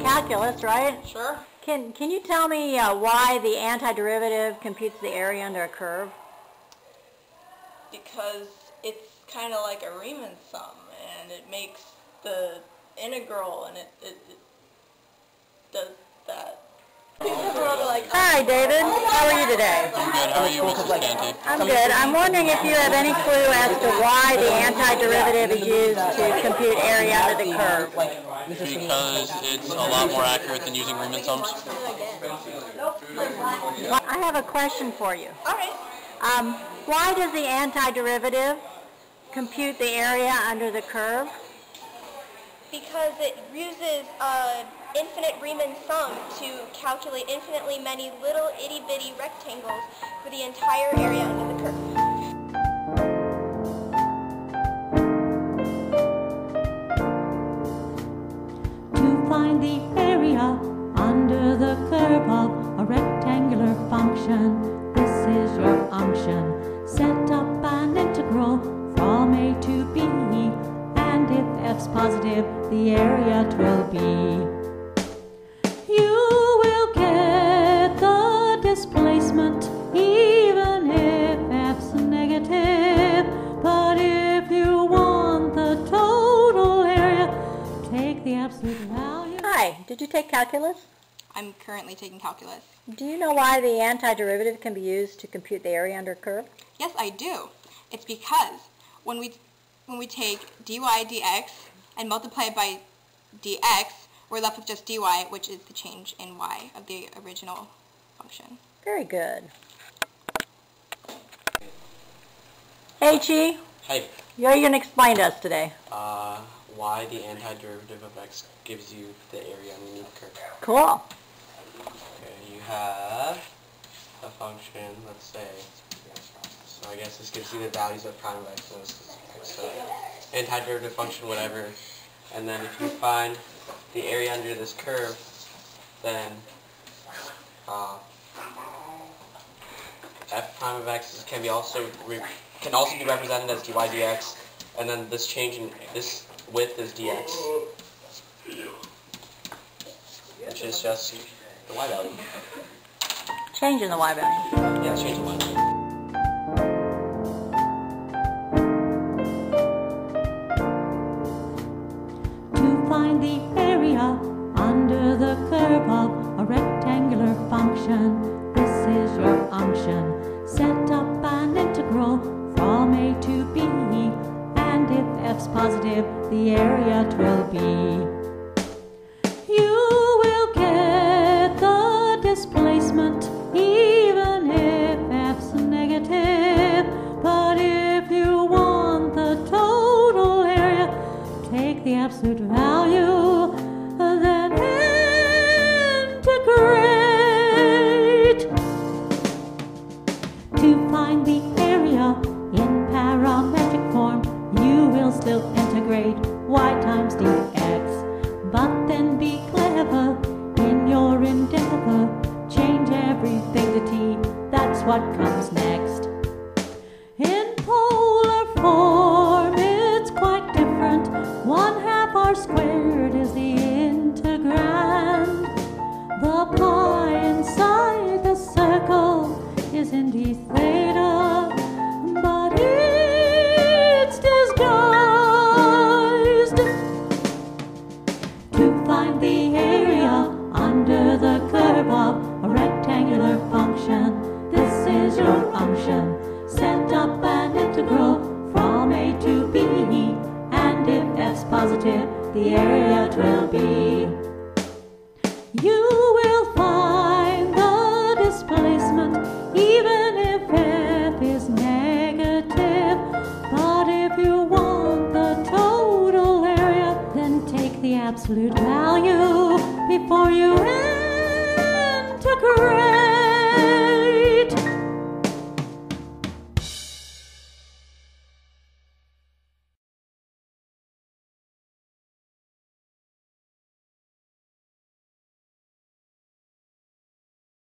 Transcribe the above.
calculus, right? Sure. Can, can you tell me uh, why the antiderivative computes the area under a curve? Because it's kind of like a Riemann sum, and it makes the integral, and it, it, it does. Hi, David. How are you today? I'm good. How are you, Mrs. Cantey? I'm good. I'm wondering if you have any clue as to why the antiderivative is used to compute area under the curve. Because it's a lot more accurate than using Riemann sums. I have a question for you. All right. Um, why does the antiderivative compute the area under the curve? because it uses an infinite Riemann sum to calculate infinitely many little itty-bitty rectangles for the entire area under the curve. to find the area under the curve of a rectangular function. This is your function. Set up an integral from a to b, and if f's positive, the area will Hi, did you take calculus? I'm currently taking calculus. Do you know why the antiderivative can be used to compute the area under a curve? Yes, I do. It's because when we when we take dy dx and multiply it by dx, we're left with just dy, which is the change in y of the original function. Very good. Hey, Chi, Hey, what are you going to explain to us today? uh, why the antiderivative of x gives you the area underneath the curve. Cool. Okay, you have a function, let's say, so I guess this gives you the values of prime of x, is so antiderivative function, whatever, and then if you find the area under this curve, then uh, f prime of x is- can be also re- can also be represented as dy dx, and then this change in this width is dx, which is just the y value. Change in the y value. Yeah, change in y value. to find the area under the curve of a rectangular function. the area twill be. What comes next. In polar form, it's quite different. One half r squared is the integrand. The pi inside the circle is indeed theta, but it's disguised to find the area under the curve the area will be. You will find the displacement even if f is negative. But if you want the total area, then take the absolute value before you